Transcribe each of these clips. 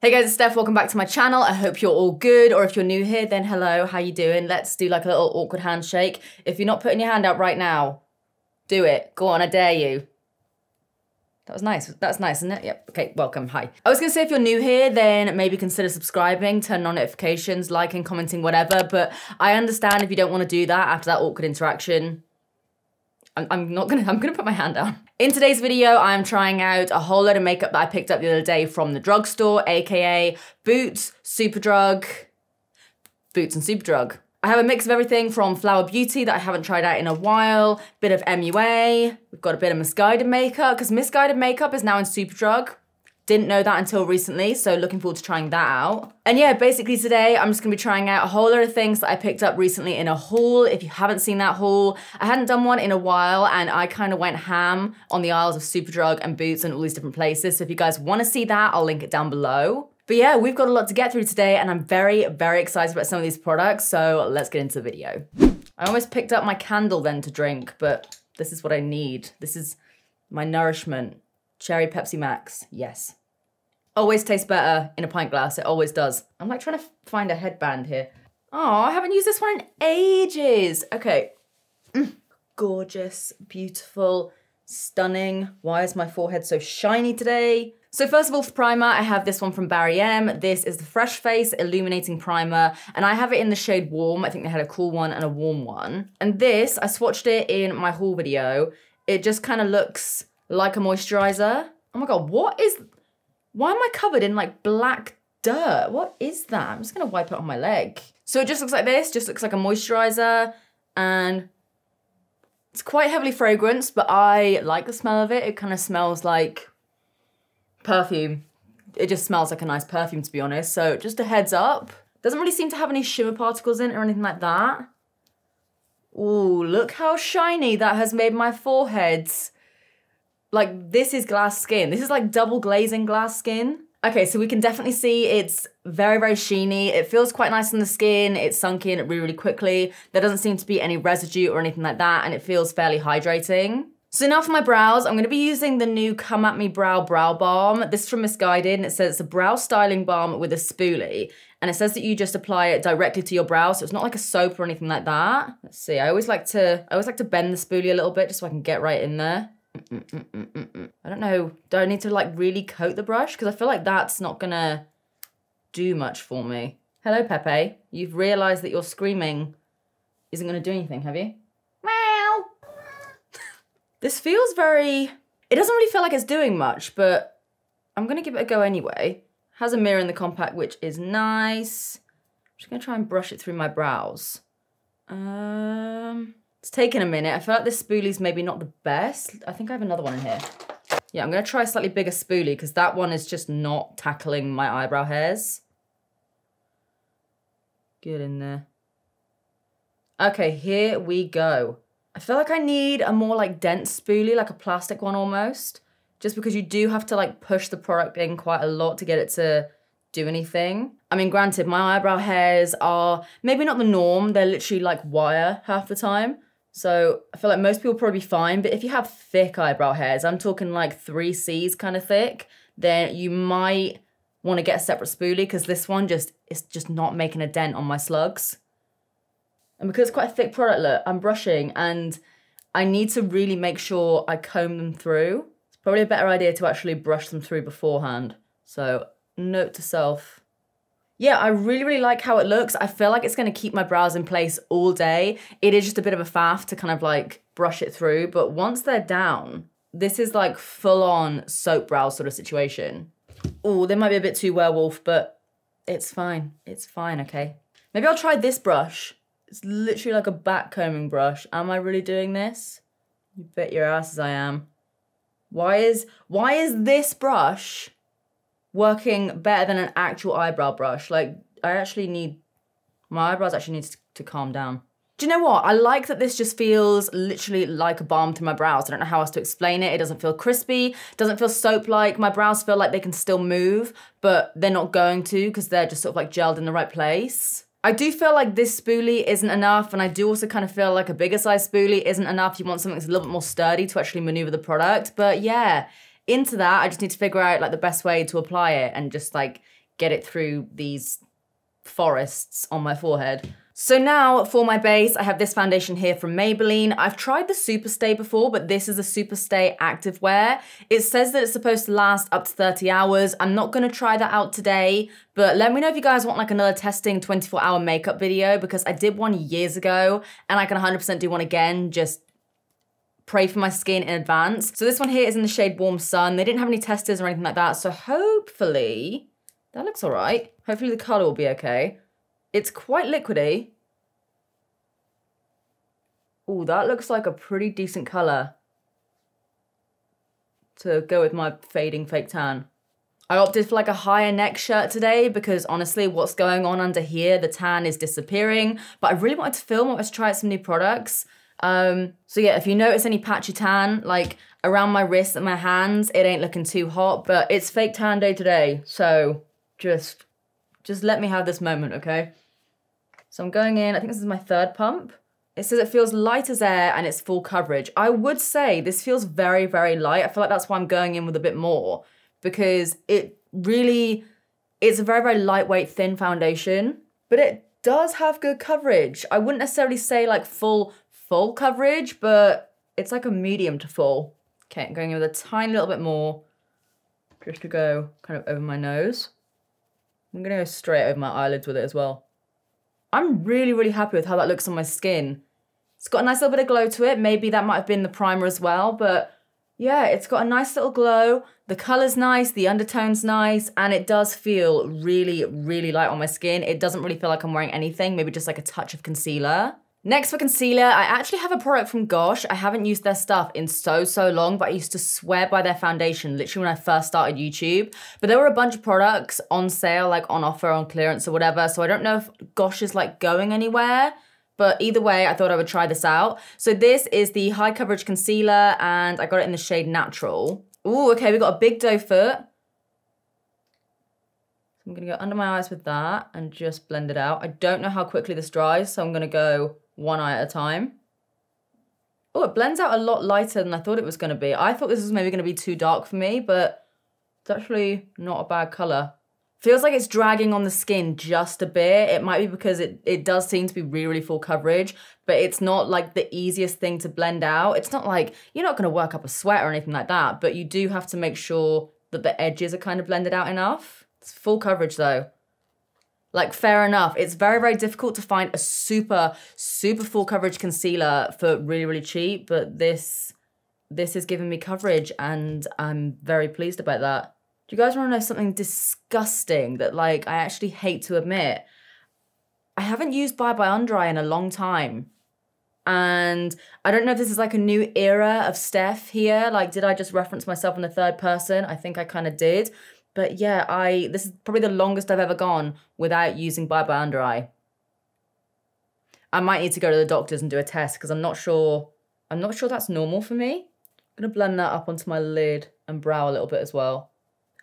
Hey guys, it's Steph. Welcome back to my channel. I hope you're all good, or if you're new here, then hello. How you doing? Let's do like a little awkward handshake. If you're not putting your hand out right now, do it. Go on, I dare you. That was nice. That's nice, isn't it? Yep. Okay, welcome. Hi. I was gonna say if you're new here, then maybe consider subscribing, turn on notifications, liking, commenting, whatever. But I understand if you don't want to do that after that awkward interaction. I'm, not gonna, I'm gonna put my hand down. In today's video, I'm trying out a whole load of makeup that I picked up the other day from the drugstore, AKA Boots, Superdrug, Boots and Superdrug. I have a mix of everything from Flower Beauty that I haven't tried out in a while, bit of MUA, we've got a bit of Missguided makeup, because Missguided makeup is now in Superdrug. Didn't know that until recently, so looking forward to trying that out. And yeah, basically today I'm just gonna be trying out a whole lot of things that I picked up recently in a haul. If you haven't seen that haul, I hadn't done one in a while and I kind of went ham on the aisles of Superdrug and Boots and all these different places. So if you guys wanna see that, I'll link it down below. But yeah, we've got a lot to get through today and I'm very, very excited about some of these products. So let's get into the video. I almost picked up my candle then to drink, but this is what I need. This is my nourishment. Cherry Pepsi Max, yes. Always tastes better in a pint glass, it always does. I'm like trying to find a headband here. Oh, I haven't used this one in ages. Okay, mm. gorgeous, beautiful, stunning. Why is my forehead so shiny today? So first of all, for primer, I have this one from Barry M. This is the Fresh Face Illuminating Primer, and I have it in the shade Warm. I think they had a cool one and a warm one. And this, I swatched it in my haul video. It just kind of looks like a moisturizer. Oh my God, what is, why am I covered in like black dirt? What is that? I'm just gonna wipe it on my leg. So it just looks like this, just looks like a moisturizer, and it's quite heavily fragranced, but I like the smell of it. It kind of smells like perfume. It just smells like a nice perfume, to be honest. So just a heads up. Doesn't really seem to have any shimmer particles in it or anything like that. Ooh, look how shiny that has made my forehead. Like, this is glass skin. This is like double glazing glass skin. Okay, so we can definitely see it's very, very sheeny. It feels quite nice on the skin. It's sunk in really, really quickly. There doesn't seem to be any residue or anything like that, and it feels fairly hydrating. So now for my brows, I'm gonna be using the new Come At Me Brow Brow Balm. This is from Missguided, and it says it's a brow styling balm with a spoolie. And it says that you just apply it directly to your brow, so it's not like a soap or anything like that. Let's see, I always like to, I always like to bend the spoolie a little bit just so I can get right in there. I don't know, do I need to like really coat the brush? Because I feel like that's not gonna do much for me. Hello, Pepe. You've realized that your screaming isn't gonna do anything, have you? Meow. this feels very, it doesn't really feel like it's doing much, but I'm gonna give it a go anyway. Has a mirror in the compact, which is nice. I'm just gonna try and brush it through my brows. Um, it's taken a minute. I feel like this spoolie's maybe not the best. I think I have another one in here. Yeah, I'm gonna try a slightly bigger spoolie because that one is just not tackling my eyebrow hairs. Get in there. Okay, here we go. I feel like I need a more like dense spoolie, like a plastic one almost, just because you do have to like push the product in quite a lot to get it to do anything. I mean, granted, my eyebrow hairs are maybe not the norm. They're literally like wire half the time. So I feel like most people probably fine. But if you have thick eyebrow hairs, I'm talking like three C's kind of thick, then you might want to get a separate spoolie because this one just is just not making a dent on my slugs. And because it's quite a thick product, look, I'm brushing and I need to really make sure I comb them through. It's probably a better idea to actually brush them through beforehand. So note to self. Yeah, I really, really like how it looks. I feel like it's gonna keep my brows in place all day. It is just a bit of a faff to kind of like brush it through, but once they're down, this is like full on soap brow sort of situation. Oh, they might be a bit too werewolf, but it's fine. It's fine, okay? Maybe I'll try this brush it's literally like a back combing brush. Am I really doing this? You bet your asses I am. Why is why is this brush working better than an actual eyebrow brush? Like I actually need my eyebrows actually need to, to calm down. Do you know what? I like that this just feels literally like a balm to my brows. I don't know how else to explain it. It doesn't feel crispy, doesn't feel soap-like. My brows feel like they can still move, but they're not going to because they're just sort of like gelled in the right place. I do feel like this spoolie isn't enough, and I do also kind of feel like a bigger size spoolie isn't enough. You want something that's a little bit more sturdy to actually maneuver the product. But yeah, into that, I just need to figure out like the best way to apply it and just like get it through these forests on my forehead. So now for my base, I have this foundation here from Maybelline. I've tried the Superstay before, but this is a Superstay Active Wear. It says that it's supposed to last up to 30 hours. I'm not gonna try that out today, but let me know if you guys want like another testing 24 hour makeup video because I did one years ago and I can 100% do one again, just pray for my skin in advance. So this one here is in the shade Warm Sun. They didn't have any testers or anything like that, so hopefully, that looks all right. Hopefully the color will be okay. It's quite liquidy. Oh, that looks like a pretty decent color to go with my fading fake tan. I opted for like a higher neck shirt today because honestly, what's going on under here, the tan is disappearing. But I really wanted to film, I wanted to try out some new products. Um, so yeah, if you notice any patchy tan, like around my wrists and my hands, it ain't looking too hot, but it's fake tan day today. So just, just let me have this moment, okay? So I'm going in, I think this is my third pump. It says it feels light as air and it's full coverage. I would say this feels very, very light. I feel like that's why I'm going in with a bit more because it really, it's a very, very lightweight, thin foundation, but it does have good coverage. I wouldn't necessarily say like full, full coverage, but it's like a medium to full. Okay, I'm going in with a tiny little bit more just to go kind of over my nose. I'm gonna go straight over my eyelids with it as well. I'm really, really happy with how that looks on my skin. It's got a nice little bit of glow to it. Maybe that might have been the primer as well, but yeah, it's got a nice little glow. The color's nice, the undertone's nice, and it does feel really, really light on my skin. It doesn't really feel like I'm wearing anything, maybe just like a touch of concealer. Next for concealer, I actually have a product from Gosh. I haven't used their stuff in so, so long, but I used to swear by their foundation literally when I first started YouTube. But there were a bunch of products on sale, like on offer, on clearance or whatever. So I don't know if Gosh is like going anywhere. But either way, I thought I would try this out. So this is the high coverage concealer and I got it in the shade Natural. Ooh, okay, we got a big doe foot. I'm gonna go under my eyes with that and just blend it out. I don't know how quickly this dries, so I'm gonna go one eye at a time. Oh, it blends out a lot lighter than I thought it was going to be. I thought this was maybe going to be too dark for me, but it's actually not a bad colour. Feels like it's dragging on the skin just a bit. It might be because it, it does seem to be really, really full coverage, but it's not like the easiest thing to blend out. It's not like you're not going to work up a sweat or anything like that, but you do have to make sure that the edges are kind of blended out enough. It's full coverage though. Like, fair enough. It's very, very difficult to find a super, super full coverage concealer for really, really cheap. But this, this is giving me coverage and I'm very pleased about that. Do you guys want to know something disgusting that, like, I actually hate to admit? I haven't used Bye Bye Under Eye in a long time. And I don't know if this is like a new era of Steph here. Like, did I just reference myself in the third person? I think I kind of did. But yeah, I this is probably the longest I've ever gone without using Bye Bye Under Eye. I might need to go to the doctors and do a test because I'm not sure. I'm not sure that's normal for me. I'm gonna blend that up onto my lid and brow a little bit as well.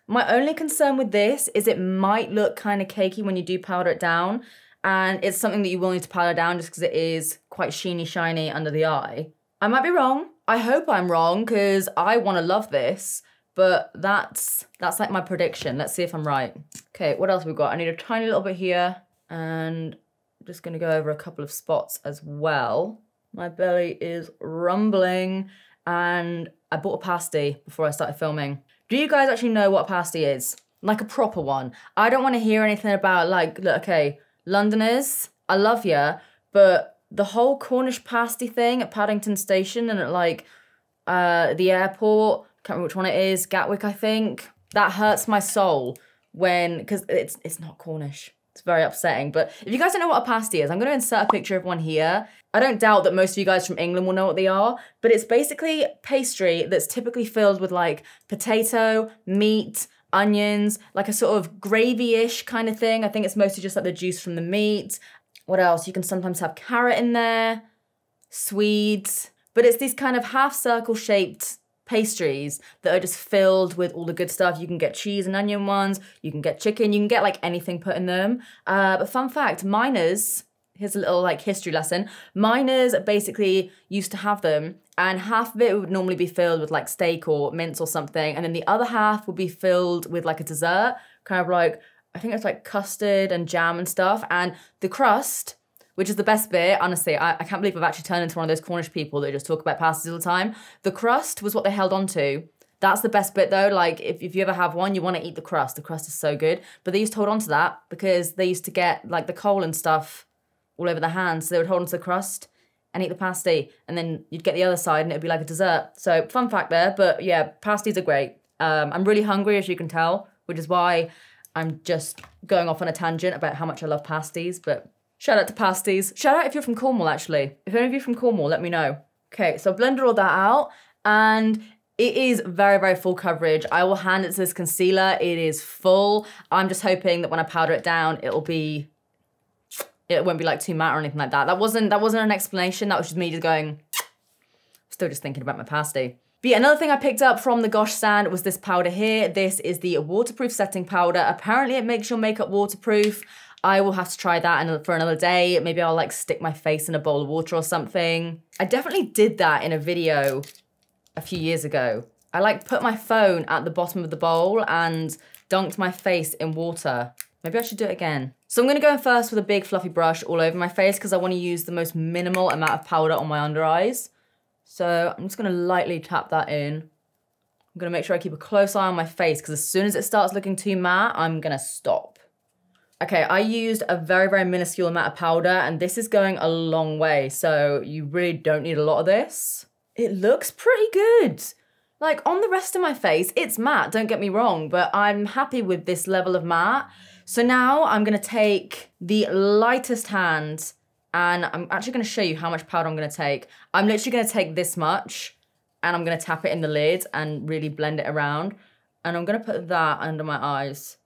My only concern with this is it might look kind of cakey when you do powder it down. And it's something that you will need to powder down just because it is quite sheeny, shiny under the eye. I might be wrong. I hope I'm wrong because I want to love this. But that's that's like my prediction. Let's see if I'm right. Okay, what else we got? I need a tiny little bit here and I'm just gonna go over a couple of spots as well. My belly is rumbling and I bought a pasty before I started filming. Do you guys actually know what a pasty is? Like a proper one. I don't want to hear anything about like, look, okay, Londoners, I love you, but the whole Cornish pasty thing at Paddington Station and at like uh, the airport, can't remember which one it is, Gatwick, I think. That hurts my soul when, because it's, it's not Cornish. It's very upsetting. But if you guys don't know what a pasty is, I'm going to insert a picture of one here. I don't doubt that most of you guys from England will know what they are, but it's basically pastry that's typically filled with like potato, meat, onions, like a sort of gravy-ish kind of thing. I think it's mostly just like the juice from the meat. What else? You can sometimes have carrot in there, swedes, but it's these kind of half circle shaped pastries that are just filled with all the good stuff. You can get cheese and onion ones, you can get chicken, you can get like anything put in them. Uh, but fun fact, miners, here's a little like history lesson. Miners basically used to have them and half of it would normally be filled with like steak or mince or something. And then the other half would be filled with like a dessert, kind of like I think it's like custard and jam and stuff. And the crust, which is the best bit, honestly, I, I can't believe I've actually turned into one of those Cornish people that just talk about pasties all the time. The crust was what they held on to. That's the best bit though. Like if, if you ever have one, you want to eat the crust. The crust is so good. But they used to hold on to that because they used to get like the coal and stuff all over their hands. So they would hold on to the crust and eat the pasty. And then you'd get the other side and it'd be like a dessert. So fun fact there. But yeah, pasties are great. Um, I'm really hungry as you can tell, which is why I'm just going off on a tangent about how much I love pasties. But shout out to pasties. Shout out if you're from Cornwall actually. If any of you from Cornwall, let me know. Okay, so I've blended all that out and it is very, very full coverage. I will hand it to this concealer. It is full. I'm just hoping that when I powder it down, it'll be, it won't be like too matte or anything like that. That wasn't, that wasn't an explanation. That was just me just going, still just thinking about my pasty. But yeah, another thing I picked up from the Gosh stand was this powder here. This is the waterproof setting powder. Apparently it makes your makeup waterproof. I will have to try that for another day. Maybe I'll like stick my face in a bowl of water or something. I definitely did that in a video a few years ago. I like put my phone at the bottom of the bowl and dunked my face in water. Maybe I should do it again. So I'm gonna go in first with a big fluffy brush all over my face because I wanna use the most minimal amount of powder on my under eyes. So I'm just gonna lightly tap that in. I'm gonna make sure I keep a close eye on my face because as soon as it starts looking too matte, I'm gonna stop. Okay, I used a very, very minuscule amount of powder and this is going a long way. So you really don't need a lot of this it looks pretty good. Like on the rest of my face, it's matte, don't get me wrong, but I'm happy with this level of matte. So now I'm gonna take the lightest hand and I'm actually gonna show you how much powder I'm gonna take. I'm literally gonna take this much and I'm gonna tap it in the lid and really blend it around. And I'm gonna put that under my eyes.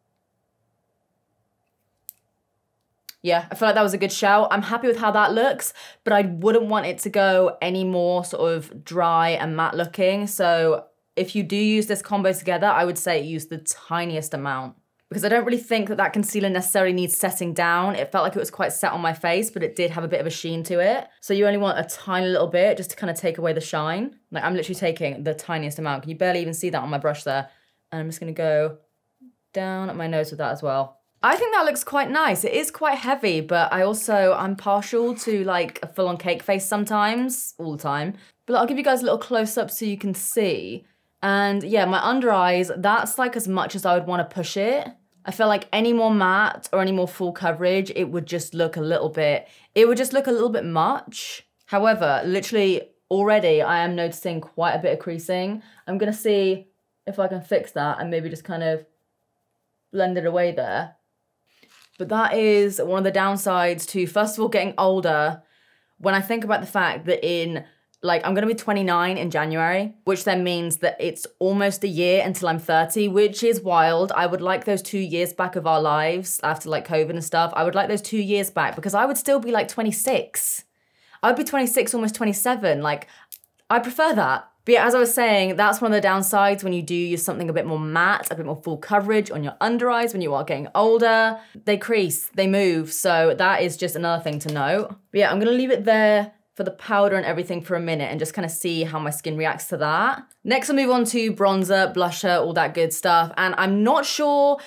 Yeah, I feel like that was a good shout. I'm happy with how that looks, but I wouldn't want it to go any more sort of dry and matte looking. So if you do use this combo together, I would say use the tiniest amount because I don't really think that that concealer necessarily needs setting down. It felt like it was quite set on my face, but it did have a bit of a sheen to it. So you only want a tiny little bit just to kind of take away the shine. Like I'm literally taking the tiniest amount. Can you barely even see that on my brush there? And I'm just gonna go down at my nose with that as well. I think that looks quite nice. It is quite heavy, but I also, I'm partial to like a full on cake face sometimes, all the time. But I'll give you guys a little close up so you can see. And yeah, my under eyes, that's like as much as I would want to push it. I feel like any more matte or any more full coverage, it would just look a little bit, it would just look a little bit much. However, literally already I am noticing quite a bit of creasing. I'm gonna see if I can fix that and maybe just kind of blend it away there. But that is one of the downsides to, first of all, getting older. When I think about the fact that in, like, I'm gonna be 29 in January, which then means that it's almost a year until I'm 30, which is wild. I would like those two years back of our lives after, like, COVID and stuff. I would like those two years back because I would still be, like, 26. I would be 26, almost 27. Like, I prefer that. But yeah, as I was saying, that's one of the downsides when you do use something a bit more matte, a bit more full coverage on your under eyes when you are getting older. They crease, they move, so that is just another thing to note. But yeah, I'm gonna leave it there for the powder and everything for a minute and just kind of see how my skin reacts to that. Next, I'll move on to bronzer, blusher, all that good stuff. And I'm not sure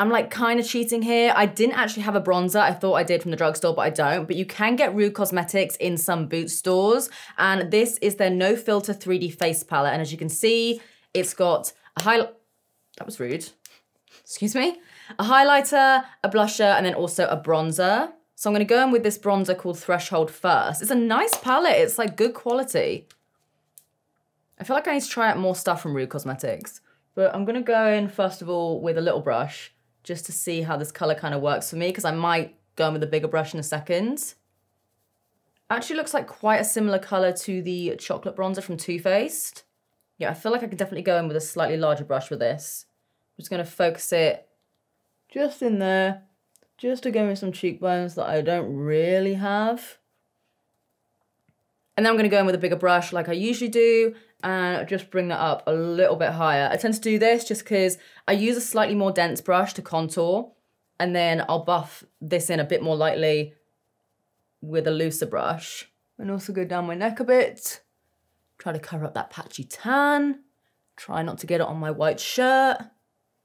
I'm like kind of cheating here. I didn't actually have a bronzer. I thought I did from the drugstore, but I don't. But you can get Rude Cosmetics in some boot stores. And this is their No Filter 3D Face Palette. And as you can see, it's got a highlight. That was rude. Excuse me. A highlighter, a blusher, and then also a bronzer. So I'm going to go in with this bronzer called Threshold first. It's a nice palette. It's like good quality. I feel like I need to try out more stuff from Rude Cosmetics. But I'm going to go in, first of all, with a little brush just to see how this color kind of works for me because I might go in with a bigger brush in a second. Actually looks like quite a similar color to the chocolate bronzer from Too Faced. Yeah, I feel like I could definitely go in with a slightly larger brush with this. I'm just gonna focus it just in there, just to give me some cheekbones that I don't really have. And then I'm gonna go in with a bigger brush like I usually do and just bring that up a little bit higher. I tend to do this just because I use a slightly more dense brush to contour and then I'll buff this in a bit more lightly with a looser brush. And also go down my neck a bit. Try to cover up that patchy tan. Try not to get it on my white shirt.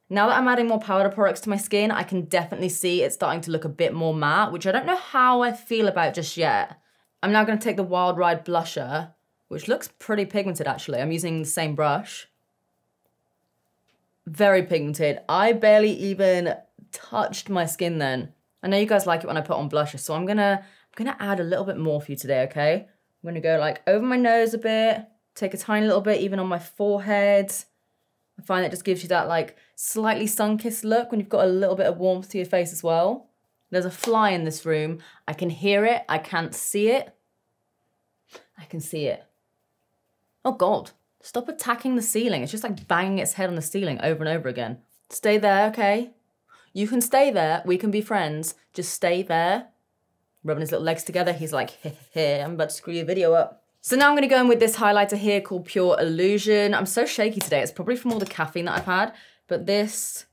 Now that I'm adding more powder products to my skin, I can definitely see it's starting to look a bit more matte, which I don't know how I feel about just yet. I'm now gonna take the Wild Ride blusher, which looks pretty pigmented actually. I'm using the same brush. Very pigmented. I barely even touched my skin then. I know you guys like it when I put on blusher, so I'm gonna, I'm gonna add a little bit more for you today, okay? I'm gonna go like over my nose a bit, take a tiny little bit even on my forehead. I find it just gives you that like slightly sun-kissed look when you've got a little bit of warmth to your face as well. There's a fly in this room. I can hear it, I can't see it. I can see it. Oh God, stop attacking the ceiling. It's just like banging its head on the ceiling over and over again. Stay there, okay? You can stay there. We can be friends. Just stay there. Rubbing his little legs together. He's like, hey, hey, I'm about to screw your video up. So now I'm gonna go in with this highlighter here called Pure Illusion. I'm so shaky today. It's probably from all the caffeine that I've had, but this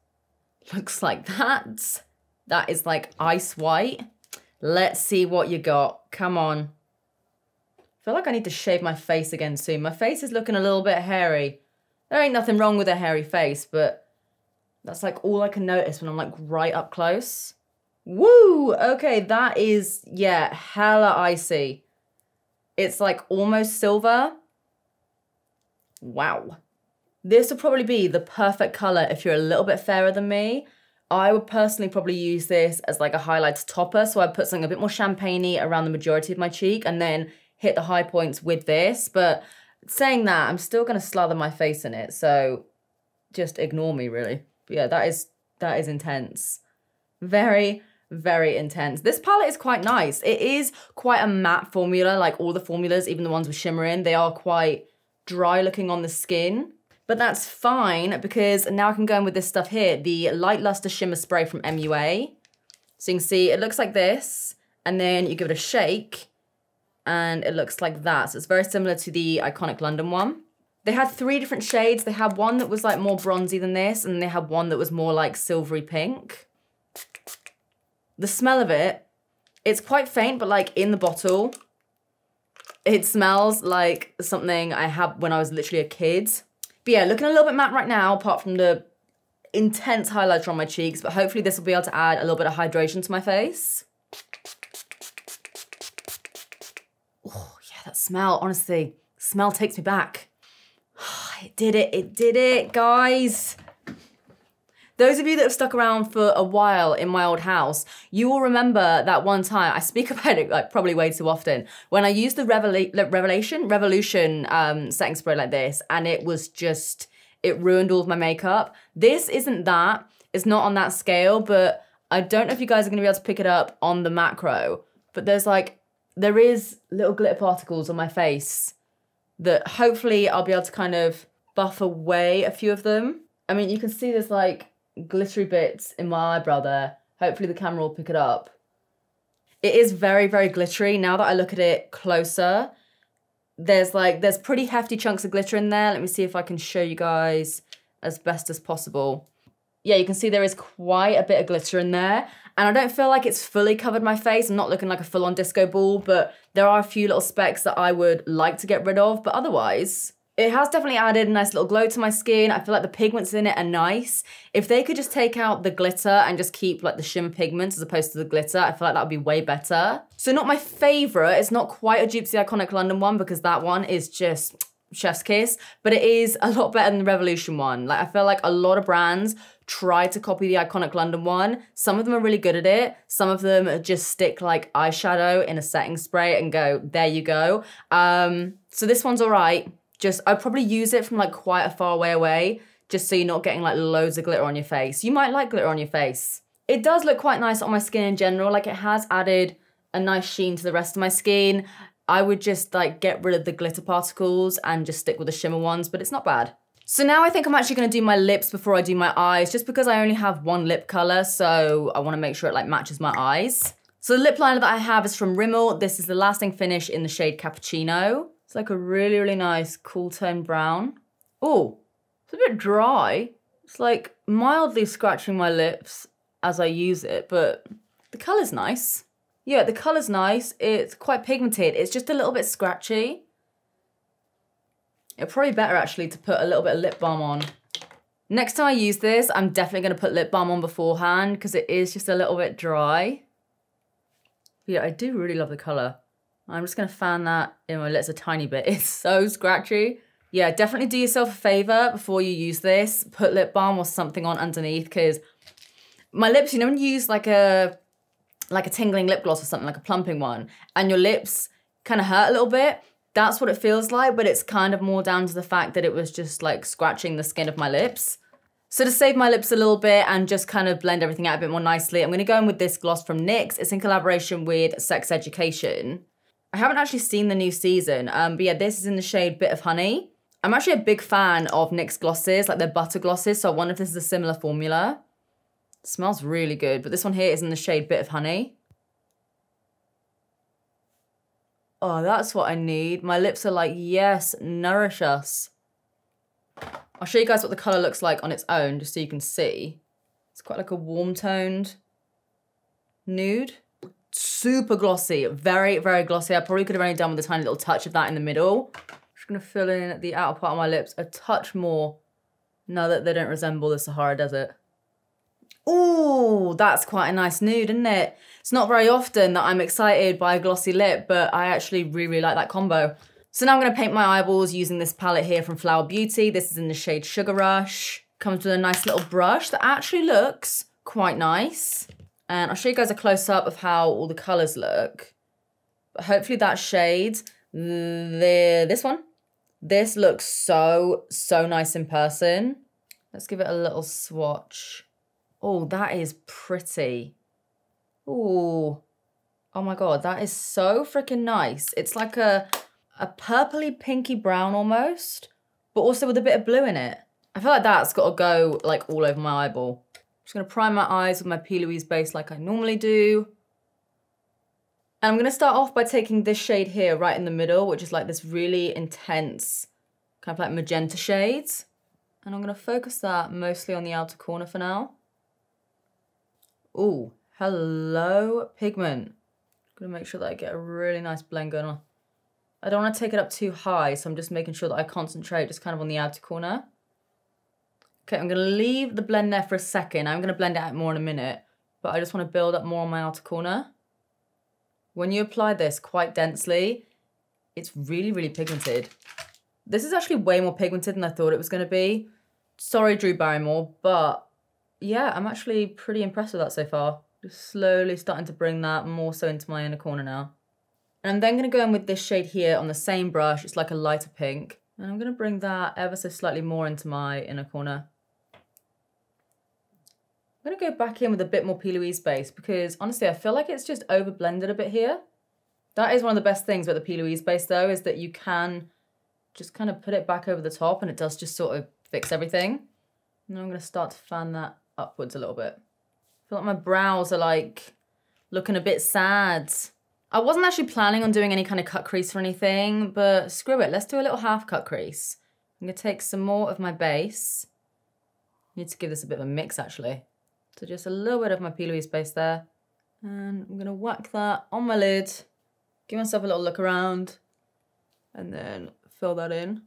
looks like that. That is like ice white. Let's see what you got. Come on. I feel like I need to shave my face again soon. My face is looking a little bit hairy. There ain't nothing wrong with a hairy face, but that's like all I can notice when I'm like right up close. Woo! Okay, that is, yeah, hella icy. It's like almost silver. Wow. This would probably be the perfect color if you're a little bit fairer than me. I would personally probably use this as like a highlighter topper. So I'd put something a bit more champagne around the majority of my cheek and then hit the high points with this. But saying that, I'm still going to slather my face in it. So just ignore me really. But yeah, that is, that is intense. Very, very intense. This palette is quite nice. It is quite a matte formula, like all the formulas, even the ones with shimmer in, they are quite dry looking on the skin. But that's fine because now I can go in with this stuff here, the Light Luster Shimmer Spray from MUA. So you can see it looks like this, and then you give it a shake, and it looks like that. So it's very similar to the Iconic London one. They had three different shades. They had one that was like more bronzy than this, and they had one that was more like silvery pink. The smell of it, it's quite faint, but like in the bottle, it smells like something I had when I was literally a kid. But yeah, looking a little bit matte right now, apart from the intense highlighter on my cheeks, but hopefully this will be able to add a little bit of hydration to my face. that smell, honestly, smell takes me back. It did it, it did it, guys. Those of you that have stuck around for a while in my old house, you will remember that one time, I speak about it like probably way too often, when I used the Revela Revelation, Revolution um, setting spray like this, and it was just, it ruined all of my makeup. This isn't that, it's not on that scale, but I don't know if you guys are gonna be able to pick it up on the macro, but there's like, there is little glitter particles on my face that hopefully I'll be able to kind of buff away a few of them. I mean, you can see there's like glittery bits in my eyebrow there. Hopefully the camera will pick it up. It is very, very glittery. Now that I look at it closer, there's like, there's pretty hefty chunks of glitter in there. Let me see if I can show you guys as best as possible. Yeah, you can see there is quite a bit of glitter in there. And I don't feel like it's fully covered my face. I'm not looking like a full-on disco ball, but there are a few little specks that I would like to get rid of. But otherwise, it has definitely added a nice little glow to my skin. I feel like the pigments in it are nice. If they could just take out the glitter and just keep like the shimmer pigments as opposed to the glitter, I feel like that would be way better. So not my favorite. It's not quite a the Iconic London one because that one is just chef's kiss, but it is a lot better than the Revolution one. Like I feel like a lot of brands try to copy the Iconic London one. Some of them are really good at it. Some of them just stick like eyeshadow in a setting spray and go, there you go. Um, so this one's all right just I'd probably use it from like quite a far way away, just so you're not getting like loads of glitter on your face. You might like glitter on your face. It does look quite nice on my skin in general. Like it has added a nice sheen to the rest of my skin. I would just like get rid of the glitter particles and just stick with the shimmer ones, but it's not bad. So now I think I'm actually gonna do my lips before I do my eyes, just because I only have one lip color, so I wanna make sure it like matches my eyes. So the lip liner that I have is from Rimmel. This is the lasting finish in the shade Cappuccino. It's like a really, really nice cool tone brown. Oh, it's a bit dry. It's like mildly scratching my lips as I use it, but the color's nice. Yeah, the color's nice. It's quite pigmented. It's just a little bit scratchy. It's probably better actually to put a little bit of lip balm on. Next time I use this, I'm definitely going to put lip balm on beforehand because it is just a little bit dry. But yeah, I do really love the colour. I'm just going to fan that in my lips a tiny bit. It's so scratchy. Yeah, definitely do yourself a favour before you use this. Put lip balm or something on underneath because my lips, you know when you use like a like a tingling lip gloss or something, like a plumping one, and your lips kind of hurt a little bit, that's what it feels like, but it's kind of more down to the fact that it was just like scratching the skin of my lips. So to save my lips a little bit and just kind of blend everything out a bit more nicely, I'm going to go in with this gloss from NYX. It's in collaboration with Sex Education. I haven't actually seen the new season, um, but yeah, this is in the shade Bit of Honey. I'm actually a big fan of NYX glosses, like their butter glosses, so I wonder if this is a similar formula. It smells really good, but this one here is in the shade Bit of Honey. Oh, that's what I need. My lips are like, yes, nourish us. I'll show you guys what the colour looks like on its own, just so you can see. It's quite like a warm toned nude super glossy, very, very glossy. I probably could have only done with a tiny little touch of that in the middle. Just gonna fill in the outer part of my lips a touch more now that they don't resemble the Sahara Desert. Ooh, that's quite a nice nude, isn't it? It's not very often that I'm excited by a glossy lip, but I actually really, really like that combo. So now I'm gonna paint my eyeballs using this palette here from Flower Beauty. This is in the shade Sugar Rush. Comes with a nice little brush that actually looks quite nice. And I'll show you guys a close up of how all the colors look. But hopefully that shade, the, this one, this looks so, so nice in person. Let's give it a little swatch. Oh, that is pretty. Oh, oh my God, that is so freaking nice. It's like a, a purpley pinky brown almost, but also with a bit of blue in it. I feel like that's got to go like all over my eyeball I'm just gonna prime my eyes with my P. Louise base like I normally do. And I'm gonna start off by taking this shade here right in the middle, which is like this really intense, kind of like magenta shades. And I'm gonna focus that mostly on the outer corner for now. Ooh, hello pigment. Gonna make sure that I get a really nice blend going on. I don't wanna take it up too high, so I'm just making sure that I concentrate just kind of on the outer corner. Okay, I'm going to leave the blend there for a second. I'm going to blend it out more in a minute, but I just want to build up more on my outer corner. When you apply this quite densely, it's really, really pigmented. This is actually way more pigmented than I thought it was going to be. Sorry, Drew Barrymore, but yeah, I'm actually pretty impressed with that so far. Just slowly starting to bring that more so into my inner corner now. And I'm then going to go in with this shade here on the same brush. It's like a lighter pink. And I'm going to bring that ever so slightly more into my inner corner. I'm going to go back in with a bit more P. Louise base because honestly, I feel like it's just over blended a bit here. That is one of the best things about the P. Louise base though, is that you can just kind of put it back over the top and it does just sort of fix everything. And I'm going to start to fan that upwards a little bit. I feel like my brows are like looking a bit sad. I wasn't actually planning on doing any kind of cut crease or anything, but screw it, let's do a little half cut crease. I'm to take some more of my base. Need to give this a bit of a mix actually. So just a little bit of my P. Louise base there. And I'm gonna whack that on my lid, give myself a little look around, and then fill that in.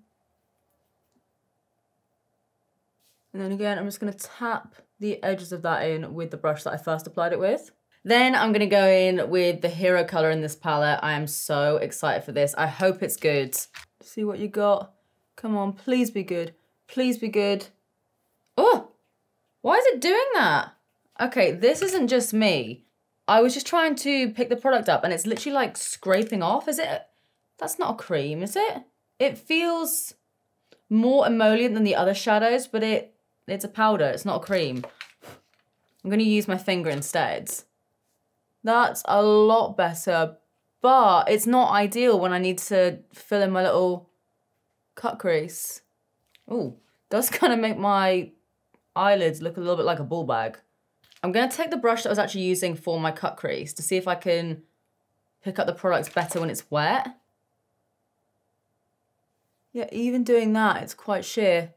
And then again, I'm just gonna tap the edges of that in with the brush that I first applied it with. Then I'm gonna go in with the hero color in this palette. I am so excited for this. I hope it's good. See what you got. Come on, please be good. Please be good. Oh, why is it doing that? Okay, this isn't just me. I was just trying to pick the product up and it's literally like scraping off. Is it? That's not a cream, is it? It feels more emollient than the other shadows, but it it's a powder. It's not a cream. I'm going to use my finger instead. That's a lot better, but it's not ideal when I need to fill in my little cut crease. Oh, does kind of make my eyelids look a little bit like a ball bag. I'm going to take the brush that I was actually using for my cut crease to see if I can pick up the products better when it's wet. Yeah, even doing that, it's quite sheer.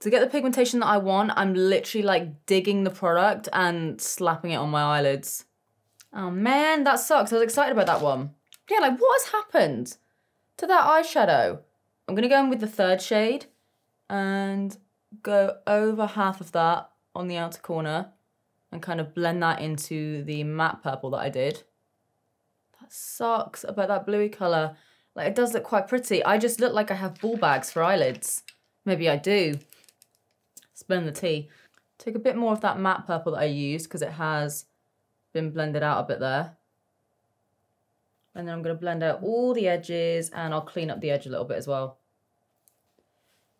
To get the pigmentation that I want, I'm literally like digging the product and slapping it on my eyelids. Oh man, that sucks. I was excited about that one. Yeah, like what has happened to that eyeshadow? I'm to go in with the third shade and go over half of that on the outer corner and kind of blend that into the matte purple that I did. That sucks about that bluey colour. Like, it does look quite pretty. I just look like I have ball bags for eyelids. Maybe I do. Spin the tea. Take a bit more of that matte purple that I used because it has been blended out a bit there. And then I'm going to blend out all the edges and I'll clean up the edge a little bit as well.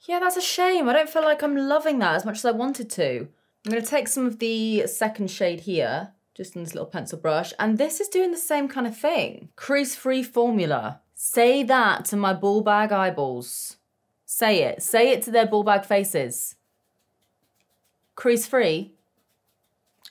Yeah, that's a shame. I don't feel like I'm loving that as much as I wanted to. I'm going to take some of the second shade here, just in this little pencil brush, and this is doing the same kind of thing. Crease-free formula. Say that to my ball bag eyeballs. Say it. Say it to their ball bag faces. Crease-free.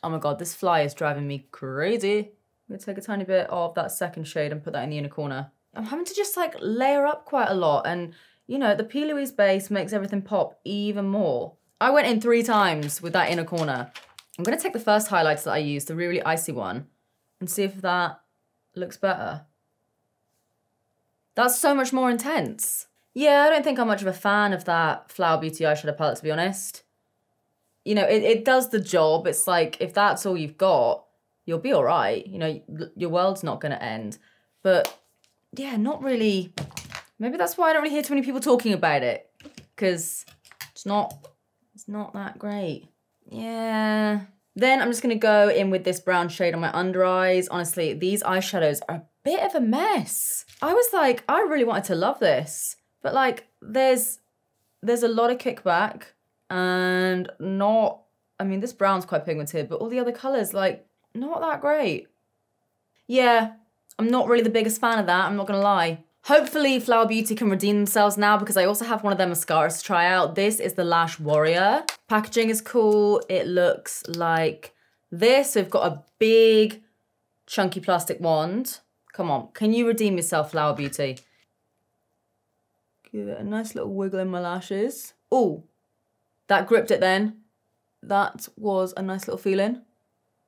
Oh my god, this fly is driving me crazy. I'm to take a tiny bit of that second shade and put that in the inner corner. I'm having to just like layer up quite a lot and you know, the P. Louise base makes everything pop even more. I went in three times with that inner corner. I'm to take the first highlighter that I used, the really icy one, and see if that looks better. That's so much more intense. Yeah, I don't think I'm much of a fan of that Flower Beauty eyeshadow palette, to be honest. You know, it, it does the job. It's like, if that's all you've got, you'll be all right. You know, your world's not going to end. But yeah, not really Maybe that's why I don't really hear too many people talking about it. Because it's not, it's not that great. Yeah. Then I'm just going to go in with this brown shade on my under eyes. Honestly, these eyeshadows are a bit of a mess. I was like, I really wanted to love this. But like, there's, there's a lot of kickback and not, I mean, this brown's quite pigmented, but all the other colors, like, not that great. Yeah, I'm not really the biggest fan of that, I'm not gonna lie. Hopefully Flower Beauty can redeem themselves now because I also have one of their mascaras to try out. This is the Lash Warrior. Packaging is cool. It looks like this. We've got a big chunky plastic wand. Come on, can you redeem yourself, Flower Beauty? Give it a nice little wiggle in my lashes. Oh, that gripped it then. That was a nice little feeling.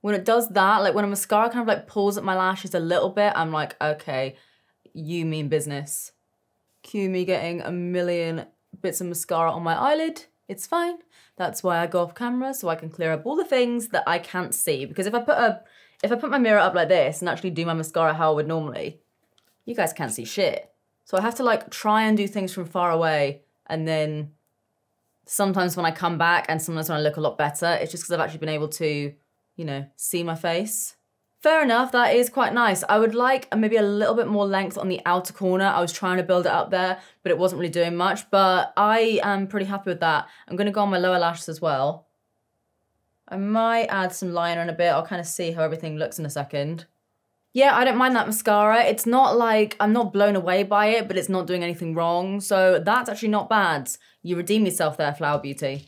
When it does that, like when a mascara kind of like pulls at my lashes a little bit, I'm like, okay, you mean business. Cue me getting a million bits of mascara on my eyelid. It's fine. That's why I go off camera so I can clear up all the things that I can't see. Because if I put a if I put my mirror up like this and actually do my mascara how I would normally, you guys can't see shit. So I have to like try and do things from far away and then sometimes when I come back and sometimes when I look a lot better, it's just because I've actually been able to, you know, see my face. Fair enough, that is quite nice. I would like maybe a little bit more length on the outer corner. I was trying to build it up there, but it wasn't really doing much, but I am pretty happy with that. I'm gonna go on my lower lashes as well. I might add some liner in a bit. I'll kind of see how everything looks in a second. Yeah, I don't mind that mascara. It's not like, I'm not blown away by it, but it's not doing anything wrong. So that's actually not bad. You redeem yourself there, Flower Beauty.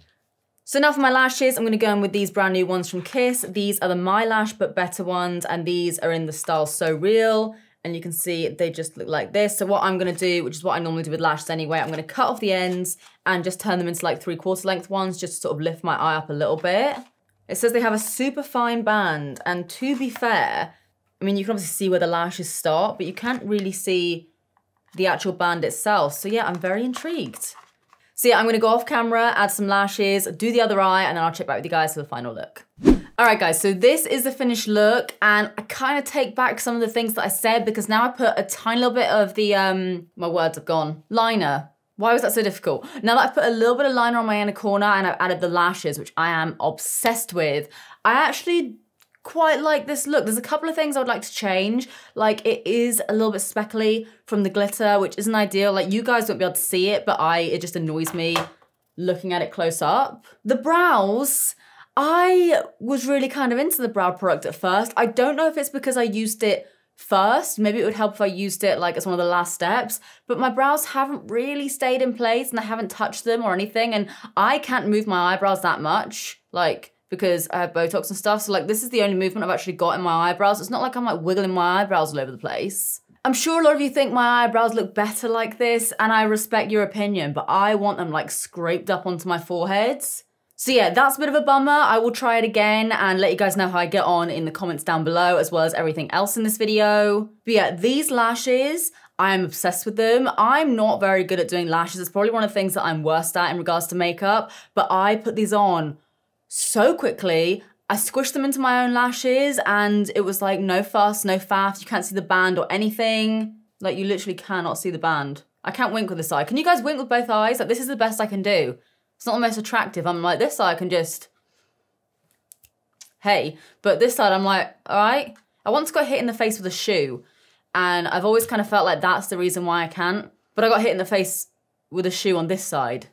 So now for my lashes, I'm going to go in with these brand new ones from Kiss. These are the My Lash but better ones, and these are in the style So Real. And you can see they just look like this. So what I'm going to do, which is what I normally do with lashes anyway, I'm going to cut off the ends and just turn them into like three quarter length ones, just to sort of lift my eye up a little bit. It says they have a super fine band, and to be fair, I mean, you can obviously see where the lashes start, but you can't really see the actual band itself. So yeah, I'm very intrigued. So yeah, I'm gonna go off camera, add some lashes, do the other eye, and then I'll check back with you guys for the final look. All right, guys, so this is the finished look, and I kind of take back some of the things that I said because now I put a tiny little bit of the, um, my words have gone, liner. Why was that so difficult? Now that I've put a little bit of liner on my inner corner and I've added the lashes, which I am obsessed with, I actually quite like this look. There's a couple of things I would like to change. Like it is a little bit speckly from the glitter, which isn't ideal. Like you guys won't be able to see it, but I, it just annoys me looking at it close up. The brows, I was really kind of into the brow product at first. I don't know if it's because I used it first. Maybe it would help if I used it like as one of the last steps, but my brows haven't really stayed in place and I haven't touched them or anything. And I can't move my eyebrows that much. Like because I have Botox and stuff. So like this is the only movement I've actually got in my eyebrows. It's not like I'm like wiggling my eyebrows all over the place. I'm sure a lot of you think my eyebrows look better like this and I respect your opinion, but I want them like scraped up onto my forehead. So yeah, that's a bit of a bummer. I will try it again and let you guys know how I get on in the comments down below, as well as everything else in this video. But yeah, these lashes, I am obsessed with them. I'm not very good at doing lashes. It's probably one of the things that I'm worst at in regards to makeup, but I put these on so quickly. I squished them into my own lashes and it was like no fuss, no faff. You can't see the band or anything. Like you literally cannot see the band. I can't wink with this eye. Can you guys wink with both eyes? Like this is the best I can do. It's not the most attractive. I'm like, this side I can just, hey. But this side I'm like, all right. I once got hit in the face with a shoe and I've always kind of felt like that's the reason why I can't. But I got hit in the face with a shoe on this side.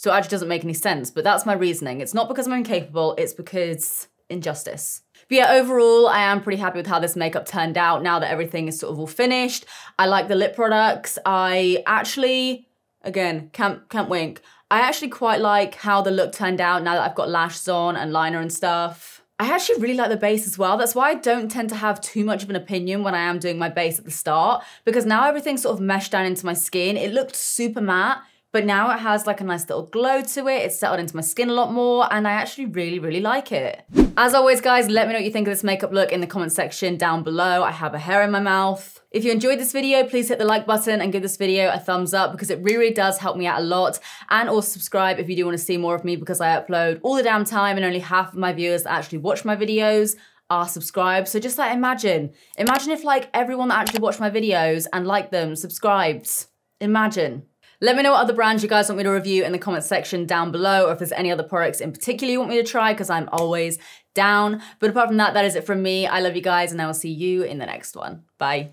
So it actually doesn't make any sense, but that's my reasoning. It's not because I'm incapable, it's because injustice. But yeah, overall, I am pretty happy with how this makeup turned out now that everything is sort of all finished. I like the lip products. I actually, again, can't, can't wink. I actually quite like how the look turned out now that I've got lashes on and liner and stuff. I actually really like the base as well. That's why I don't tend to have too much of an opinion when I am doing my base at the start because now everything's sort of meshed down into my skin. It looked super matte but now it has like a nice little glow to it. It's settled into my skin a lot more and I actually really, really like it. As always, guys, let me know what you think of this makeup look in the comment section down below. I have a hair in my mouth. If you enjoyed this video, please hit the like button and give this video a thumbs up because it really, really does help me out a lot. And also subscribe if you do want to see more of me because I upload all the damn time and only half of my viewers that actually watch my videos are subscribed. So just like imagine, imagine if like everyone that actually watched my videos and liked them subscribed. Imagine. Let me know what other brands you guys want me to review in the comment section down below or if there's any other products in particular you want me to try because I'm always down. But apart from that, that is it from me. I love you guys and I will see you in the next one. Bye.